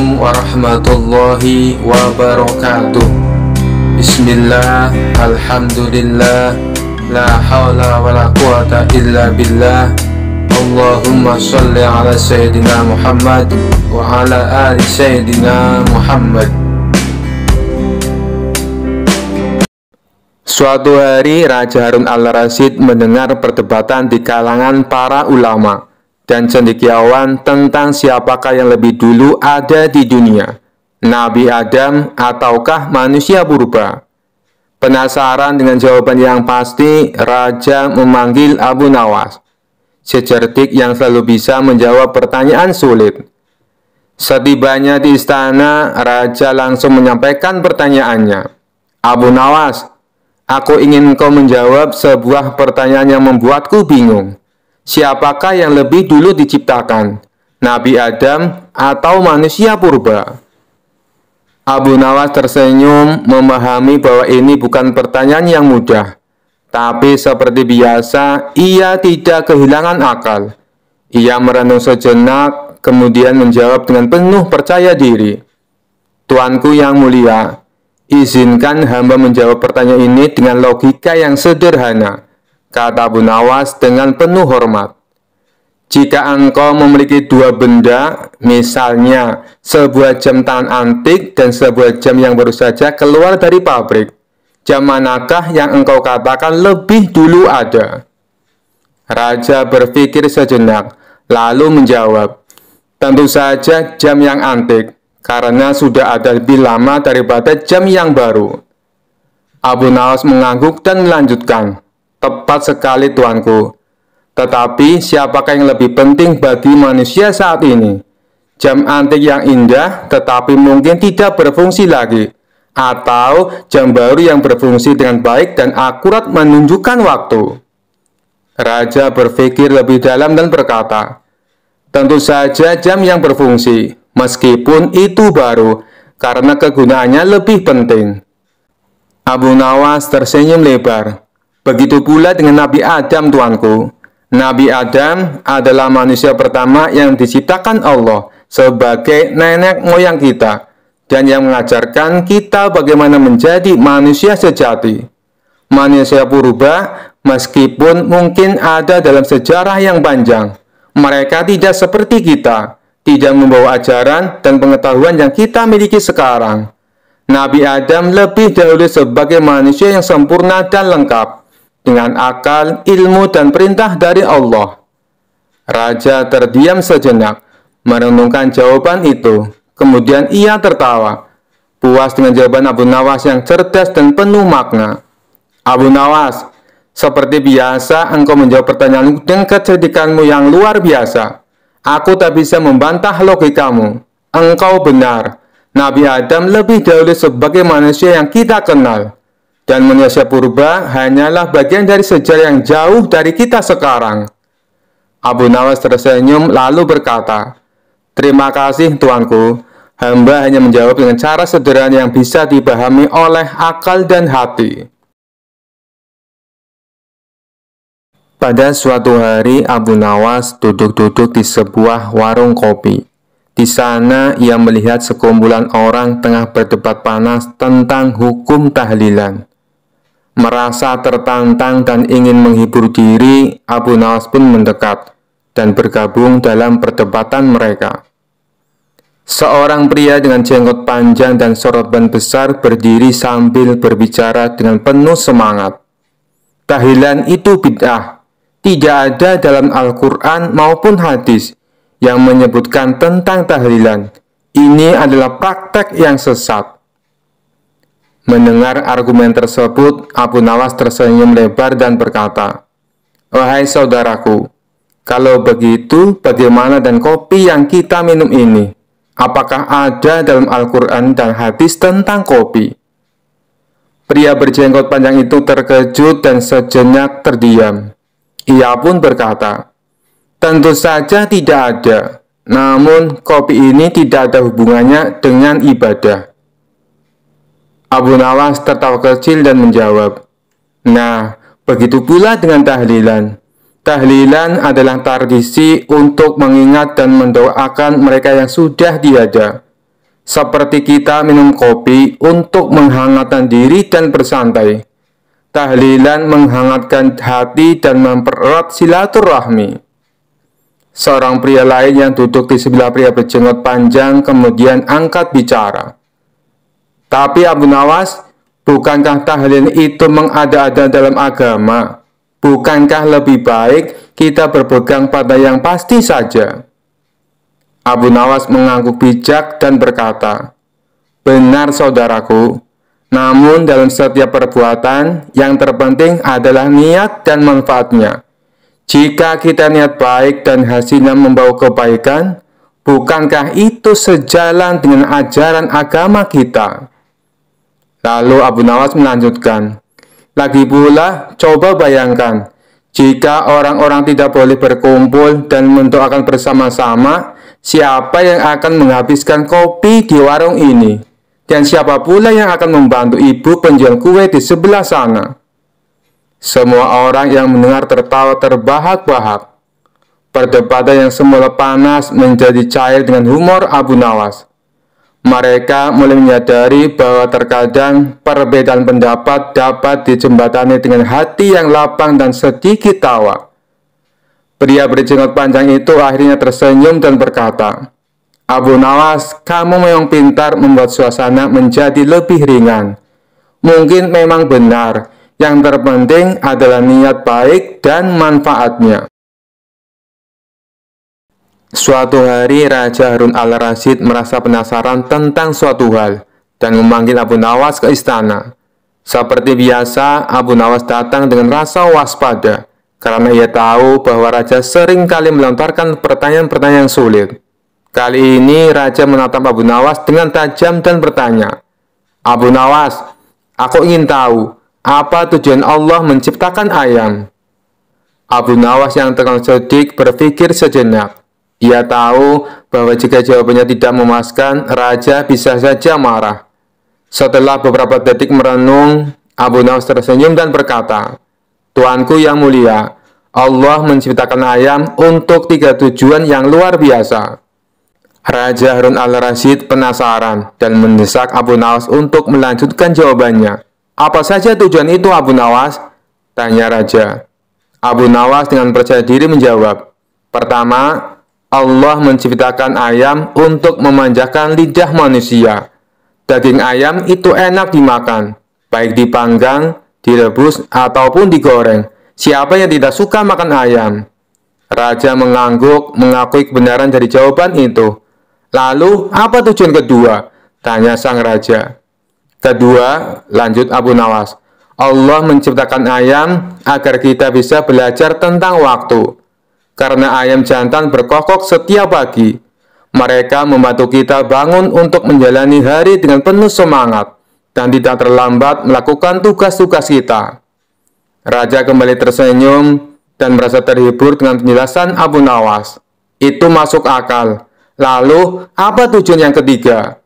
Assalamualaikum warahmatullahi wabarakatuh. Bismillah, Alhamdulillah La hawla wa la quwata illa billah. Allahumma salli ala Sayyidina Muhammad Wa ala ali Sayyidina Muhammad. Suatu hari Raja Harun al-Rasyid mendengar perdebatan di kalangan para ulama' dan cendekiawan tentang siapakah yang lebih dulu ada di dunia, Nabi Adam ataukah manusia purba. Penasaran dengan jawaban yang pasti, Raja memanggil Abu Nawas, secerdik yang selalu bisa menjawab pertanyaan sulit. Setibanya di istana, Raja langsung menyampaikan pertanyaannya. Abu Nawas, aku ingin kau menjawab sebuah pertanyaan yang membuatku bingung. Siapakah yang lebih dulu diciptakan? Nabi Adam atau manusia purba? Abu Nawas tersenyum memahami bahwa ini bukan pertanyaan yang mudah. Tapi seperti biasa, ia tidak kehilangan akal. Ia merenung sejenak, kemudian menjawab dengan penuh percaya diri. Tuanku yang mulia, izinkan hamba menjawab pertanyaan ini dengan logika yang sederhana kata Abu Nawas dengan penuh hormat. Jika engkau memiliki dua benda, misalnya sebuah jam tangan antik dan sebuah jam yang baru saja keluar dari pabrik, jam manakah yang engkau katakan lebih dulu ada? Raja berpikir sejenak, lalu menjawab, Tentu saja jam yang antik, karena sudah ada lebih lama daripada jam yang baru. Abu Nawas mengangguk dan melanjutkan, Tepat sekali tuanku. Tetapi siapakah yang lebih penting bagi manusia saat ini? Jam antik yang indah tetapi mungkin tidak berfungsi lagi atau jam baru yang berfungsi dengan baik dan akurat menunjukkan waktu. Raja berpikir lebih dalam dan berkata, Tentu saja jam yang berfungsi, meskipun itu baru, karena kegunaannya lebih penting. Abu Nawas tersenyum lebar. Begitu pula dengan Nabi Adam, tuanku. Nabi Adam adalah manusia pertama yang diciptakan Allah sebagai nenek moyang kita dan yang mengajarkan kita bagaimana menjadi manusia sejati. Manusia purba, meskipun mungkin ada dalam sejarah yang panjang, mereka tidak seperti kita, tidak membawa ajaran dan pengetahuan yang kita miliki sekarang. Nabi Adam lebih dahulu sebagai manusia yang sempurna dan lengkap dengan akal, ilmu, dan perintah dari Allah. Raja terdiam sejenak, merenungkan jawaban itu. Kemudian ia tertawa, puas dengan jawaban Abu Nawas yang cerdas dan penuh makna. Abu Nawas, seperti biasa engkau menjawab pertanyaan dengan kecerdikanmu yang luar biasa. Aku tak bisa membantah logikamu. Engkau benar. Nabi Adam lebih dahulu sebagai manusia yang kita kenal dan manusia purba hanyalah bagian dari sejarah yang jauh dari kita sekarang. Abu Nawas tersenyum lalu berkata, Terima kasih tuanku, hamba hanya menjawab dengan cara sederhana yang bisa dipahami oleh akal dan hati. Pada suatu hari, Abu Nawas duduk-duduk di sebuah warung kopi. Di sana, ia melihat sekumpulan orang tengah berdebat panas tentang hukum tahlilan. Merasa tertantang dan ingin menghibur diri, Abu Nawas pun mendekat dan bergabung dalam perdebatan mereka. Seorang pria dengan jenggot panjang dan sorban besar berdiri sambil berbicara dengan penuh semangat. Tahlilan itu bid'ah, tidak ada dalam Al-Quran maupun hadis yang menyebutkan tentang tahlilan. Ini adalah praktek yang sesat. Mendengar argumen tersebut, Abu Nawas tersenyum lebar dan berkata, Wahai saudaraku, kalau begitu bagaimana dan kopi yang kita minum ini? Apakah ada dalam Al-Quran dan hadis tentang kopi? Pria berjenggot panjang itu terkejut dan sejenak terdiam. Ia pun berkata, Tentu saja tidak ada, namun kopi ini tidak ada hubungannya dengan ibadah. Abu Nawas tertawa kecil dan menjawab, Nah, begitu pula dengan tahlilan. Tahlilan adalah tradisi untuk mengingat dan mendoakan mereka yang sudah tiada. Seperti kita minum kopi untuk menghangatkan diri dan bersantai. Tahlilan menghangatkan hati dan mempererat silaturahmi. Seorang pria lain yang duduk di sebelah pria berjenggot panjang kemudian angkat bicara. Tapi Abu Nawas, bukankah tahlil itu mengada-ada dalam agama? Bukankah lebih baik kita berpegang pada yang pasti saja? Abu Nawas mengangguk bijak dan berkata, Benar saudaraku, namun dalam setiap perbuatan yang terpenting adalah niat dan manfaatnya. Jika kita niat baik dan hasilnya membawa kebaikan, bukankah itu sejalan dengan ajaran agama kita? Lalu Abu Nawas melanjutkan, lagi pula, coba bayangkan, jika orang-orang tidak boleh berkumpul dan mendoakan bersama-sama, siapa yang akan menghabiskan kopi di warung ini? Dan siapa pula yang akan membantu ibu penjual kue di sebelah sana? Semua orang yang mendengar tertawa terbahak-bahak. Perdebatan yang semula panas menjadi cair dengan humor Abu Nawas. Mereka mulai menyadari bahwa terkadang perbedaan pendapat dapat dijembatani dengan hati yang lapang dan sedikit tawa. Pria berjenggot panjang itu akhirnya tersenyum dan berkata, Abu Nawas, kamu memang pintar membuat suasana menjadi lebih ringan. Mungkin memang benar, yang terpenting adalah niat baik dan manfaatnya. Suatu hari Raja Harun al-Rasyid merasa penasaran tentang suatu hal dan memanggil Abu Nawas ke istana. Seperti biasa, Abu Nawas datang dengan rasa waspada karena ia tahu bahwa Raja sering kali melontarkan pertanyaan-pertanyaan sulit. Kali ini Raja menatap Abu Nawas dengan tajam dan bertanya, Abu Nawas, aku ingin tahu apa tujuan Allah menciptakan ayam. Abu Nawas yang terkenal cerdik berpikir sejenak. Ia tahu bahwa jika jawabannya tidak memuaskan, raja bisa saja marah. Setelah beberapa detik merenung, Abu Nawas tersenyum dan berkata, Tuanku yang mulia, Allah menciptakan ayam untuk tiga tujuan yang luar biasa. Raja Harun al-Rashid penasaran dan mendesak Abu Nawas untuk melanjutkan jawabannya. Apa saja tujuan itu Abu Nawas? Tanya Raja. Abu Nawas dengan percaya diri menjawab, Pertama, Allah menciptakan ayam untuk memanjakan lidah manusia. Daging ayam itu enak dimakan, baik dipanggang, direbus, ataupun digoreng. Siapa yang tidak suka makan ayam? Raja mengangguk, mengakui kebenaran dari jawaban itu. Lalu, apa tujuan kedua? Tanya sang raja. Kedua, lanjut Abu Nawas. Allah menciptakan ayam agar kita bisa belajar tentang waktu karena ayam jantan berkokok setiap pagi. Mereka membantu kita bangun untuk menjalani hari dengan penuh semangat dan tidak terlambat melakukan tugas-tugas kita. Raja kembali tersenyum dan merasa terhibur dengan penjelasan Abu Nawas. Itu masuk akal. Lalu, apa tujuan yang ketiga?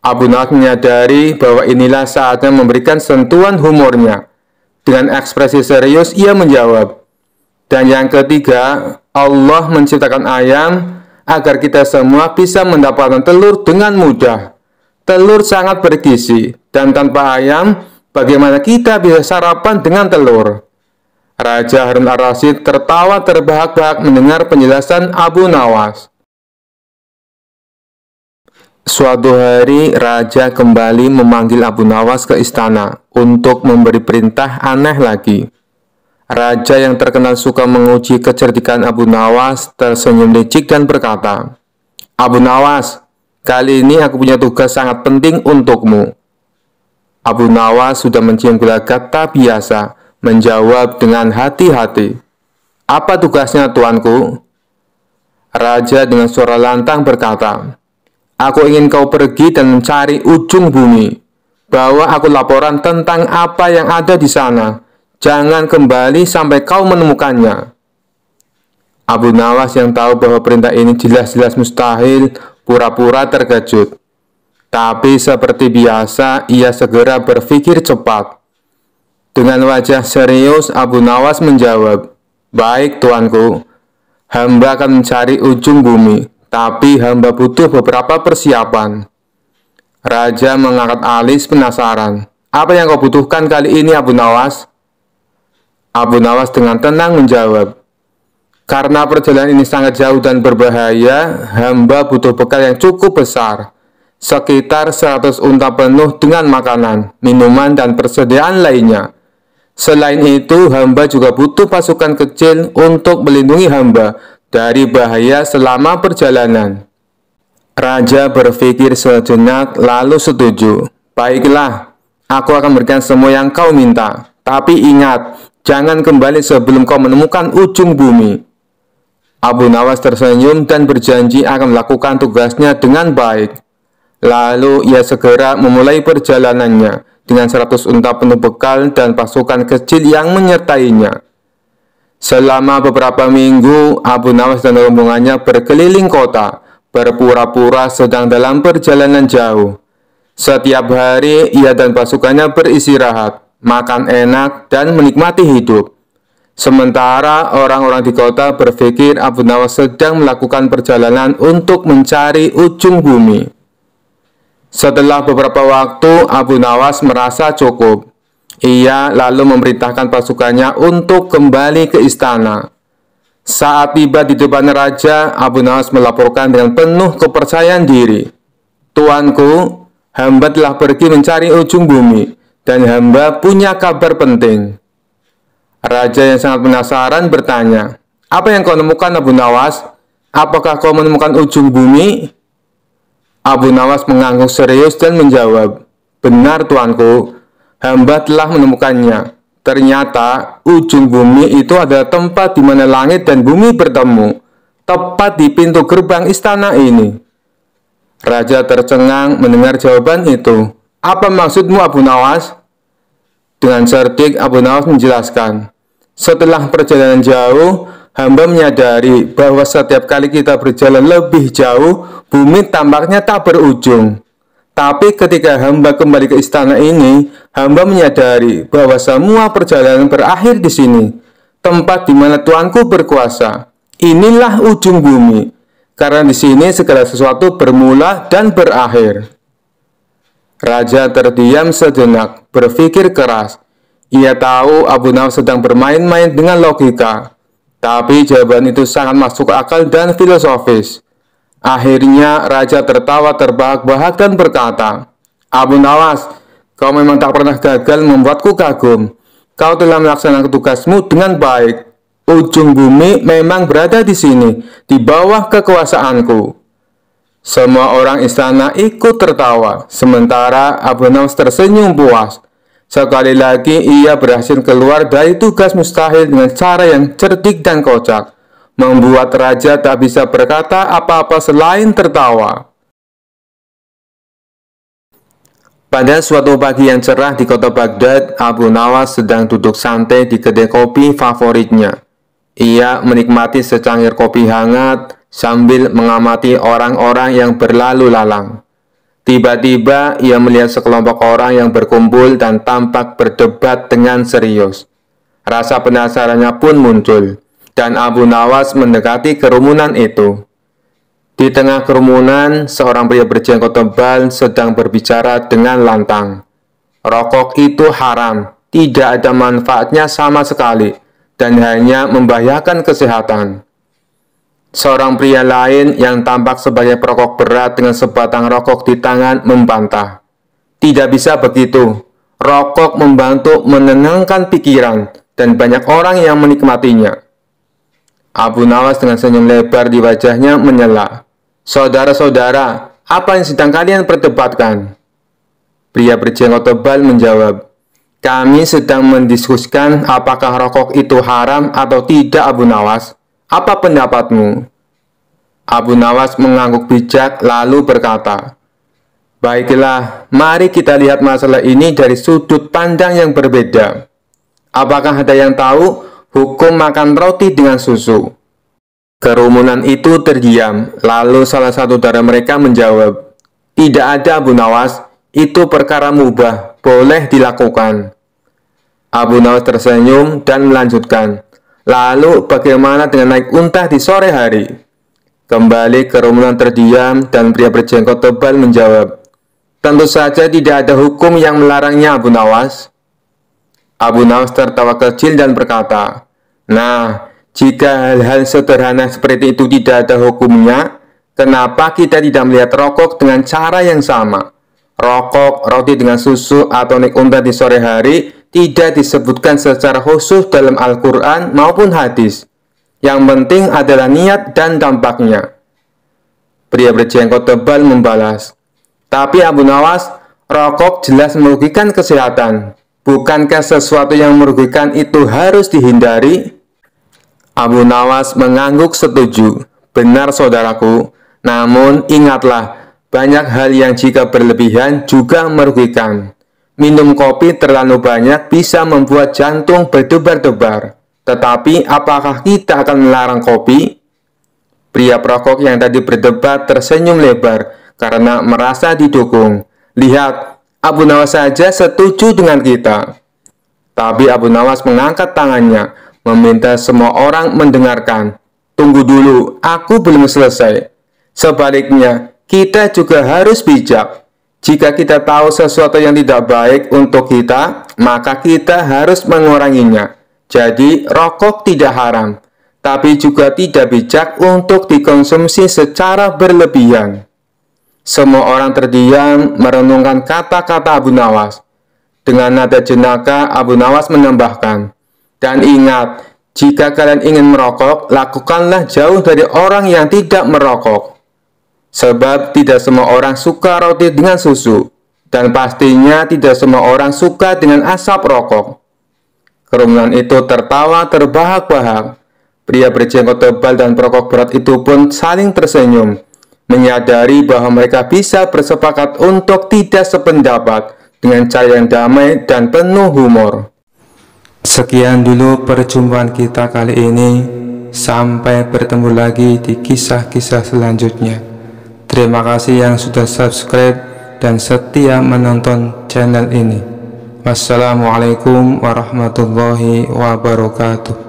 Abu Nawas menyadari bahwa inilah saatnya memberikan sentuhan humornya. Dengan ekspresi serius, ia menjawab, dan yang ketiga, Allah menciptakan ayam agar kita semua bisa mendapatkan telur dengan mudah. Telur sangat bergizi, dan tanpa ayam, bagaimana kita bisa sarapan dengan telur? Raja Harun al-Rasyid tertawa terbahak-bahak mendengar penjelasan Abu Nawas. Suatu hari, Raja kembali memanggil Abu Nawas ke istana untuk memberi perintah aneh lagi. Raja yang terkenal suka menguji kecerdikan Abu Nawas tersenyum licik dan berkata, Abu Nawas, kali ini aku punya tugas sangat penting untukmu. Abu Nawas sudah mencium gelagat tak biasa, menjawab dengan hati-hati. Apa tugasnya tuanku? Raja dengan suara lantang berkata, Aku ingin kau pergi dan mencari ujung bumi. Bawa aku laporan tentang apa yang ada di sana Jangan kembali sampai kau menemukannya. Abu Nawas yang tahu bahwa perintah ini jelas-jelas mustahil, pura-pura terkejut. Tapi seperti biasa, ia segera berpikir cepat. Dengan wajah serius, Abu Nawas menjawab, Baik, tuanku. Hamba akan mencari ujung bumi, tapi hamba butuh beberapa persiapan. Raja mengangkat alis penasaran. Apa yang kau butuhkan kali ini, Abu Nawas? Abu Nawas dengan tenang menjawab, Karena perjalanan ini sangat jauh dan berbahaya, hamba butuh bekal yang cukup besar sekitar 100 unta penuh dengan makanan, minuman, dan persediaan lainnya. Selain itu, hamba juga butuh pasukan kecil untuk melindungi hamba dari bahaya selama perjalanan. Raja berpikir sejenak lalu setuju. Baiklah, aku akan berikan semua yang kau minta. Tapi ingat, jangan kembali sebelum kau menemukan ujung bumi. Abu Nawas tersenyum dan berjanji akan melakukan tugasnya dengan baik. Lalu ia segera memulai perjalanannya dengan 100 unta penuh bekal dan pasukan kecil yang menyertainya. Selama beberapa minggu, Abu Nawas dan rombongannya berkeliling kota, berpura-pura sedang dalam perjalanan jauh. Setiap hari, ia dan pasukannya beristirahat, makan enak, dan menikmati hidup. Sementara orang-orang di kota berpikir Abu Nawas sedang melakukan perjalanan untuk mencari ujung bumi. Setelah beberapa waktu, Abu Nawas merasa cukup. Ia lalu memerintahkan pasukannya untuk kembali ke istana. Saat tiba di depan raja, Abu Nawas melaporkan dengan penuh kepercayaan diri. Tuanku, hamba telah pergi mencari ujung bumi, dan hamba punya kabar penting. Raja yang sangat penasaran bertanya, Apa yang kau nemukan Abu Nawas? Apakah kau menemukan ujung bumi? Abu Nawas mengangguk serius dan menjawab, Benar tuanku, hamba telah menemukannya. Ternyata ujung bumi itu adalah tempat di mana langit dan bumi bertemu, tepat di pintu gerbang istana ini. Raja tercengang mendengar jawaban itu. Apa maksudmu Abu Nawas? Dengan cerdik Abu Nawas menjelaskan, setelah perjalanan jauh, hamba menyadari bahwa setiap kali kita berjalan lebih jauh, bumi tampaknya tak berujung. Tapi ketika hamba kembali ke istana ini, hamba menyadari bahwa semua perjalanan berakhir di sini, tempat di mana Tuanku berkuasa. Inilah ujung bumi, karena di sini segala sesuatu bermula dan berakhir. Raja terdiam sejenak, berpikir keras. Ia tahu Abu Nawas sedang bermain-main dengan logika. Tapi jawaban itu sangat masuk akal dan filosofis. Akhirnya raja tertawa terbahak-bahak dan berkata, Abu Nawas, kau memang tak pernah gagal membuatku kagum. Kau telah melaksanakan tugasmu dengan baik. Ujung bumi memang berada di sini, di bawah kekuasaanku. Semua orang istana ikut tertawa, sementara Abu Nawas tersenyum puas. Sekali lagi ia berhasil keluar dari tugas mustahil dengan cara yang cerdik dan kocak, membuat raja tak bisa berkata apa-apa selain tertawa. Pada suatu pagi yang cerah di kota Baghdad, Abu Nawas sedang duduk santai di kedai kopi favoritnya. Ia menikmati secangkir kopi hangat sambil mengamati orang-orang yang berlalu lalang. Tiba-tiba ia melihat sekelompok orang yang berkumpul dan tampak berdebat dengan serius. Rasa penasarannya pun muncul, dan Abu Nawas mendekati kerumunan itu. Di tengah kerumunan, seorang pria berjenggot tebal sedang berbicara dengan lantang. Rokok itu haram, tidak ada manfaatnya sama sekali, dan hanya membahayakan kesehatan. Seorang pria lain yang tampak sebagai perokok berat dengan sebatang rokok di tangan membantah. Tidak bisa begitu. Rokok membantu menenangkan pikiran dan banyak orang yang menikmatinya. Abu Nawas dengan senyum lebar di wajahnya menyela. Saudara-saudara, apa yang sedang kalian perdebatkan? Pria berjenggot tebal menjawab, kami sedang mendiskusikan apakah rokok itu haram atau tidak Abu Nawas. Apa pendapatmu? Abu Nawas mengangguk bijak lalu berkata, Baiklah, mari kita lihat masalah ini dari sudut pandang yang berbeda. Apakah ada yang tahu hukum makan roti dengan susu? Kerumunan itu terdiam, lalu salah satu dari mereka menjawab, Tidak ada Abu Nawas, itu perkara mubah, boleh dilakukan. Abu Nawas tersenyum dan melanjutkan, Lalu bagaimana dengan naik unta di sore hari? Kembali kerumunan terdiam dan pria berjenggot tebal menjawab, Tentu saja tidak ada hukum yang melarangnya Abu Nawas. Abu Nawas tertawa kecil dan berkata, Nah, jika hal-hal sederhana seperti itu tidak ada hukumnya, kenapa kita tidak melihat rokok dengan cara yang sama? Rokok, roti dengan susu, atau naik unta di sore hari tidak disebutkan secara khusus dalam Al-Quran maupun hadis. Yang penting adalah niat dan dampaknya. Pria berjenggot tebal membalas, tapi Abu Nawas, rokok jelas merugikan kesehatan. Bukankah sesuatu yang merugikan itu harus dihindari? Abu Nawas mengangguk setuju. Benar saudaraku, namun ingatlah, banyak hal yang jika berlebihan juga merugikan. Minum kopi terlalu banyak bisa membuat jantung berdebar-debar. Tetapi apakah kita akan melarang kopi? Pria perokok yang tadi berdebat tersenyum lebar karena merasa didukung. Lihat, Abu Nawas saja setuju dengan kita. Tapi Abu Nawas mengangkat tangannya, meminta semua orang mendengarkan. Tunggu dulu, aku belum selesai. Sebaliknya, kita juga harus bijak. Jika kita tahu sesuatu yang tidak baik untuk kita, maka kita harus menguranginya. Jadi, rokok tidak haram, tapi juga tidak bijak untuk dikonsumsi secara berlebihan. Semua orang terdiam merenungkan kata-kata Abu Nawas. Dengan nada jenaka, Abu Nawas menambahkan, Dan ingat, jika kalian ingin merokok, lakukanlah jauh dari orang yang tidak merokok. Sebab tidak semua orang suka roti dengan susu, dan pastinya tidak semua orang suka dengan asap rokok. Kerumunan itu tertawa terbahak-bahak. Pria berjenggot tebal dan perokok berat itu pun saling tersenyum menyadari bahwa mereka bisa bersepakat untuk tidak sependapat dengan cara yang damai dan penuh humor. Sekian dulu perjumpaan kita kali ini. Sampai bertemu lagi di kisah-kisah selanjutnya. Terima kasih yang sudah subscribe dan setia menonton channel ini. Wassalamualaikum warahmatullahi wabarakatuh.